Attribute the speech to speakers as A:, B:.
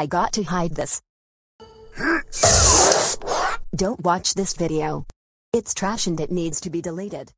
A: I got to hide this. Don't watch this video. It's trash and it needs to be deleted.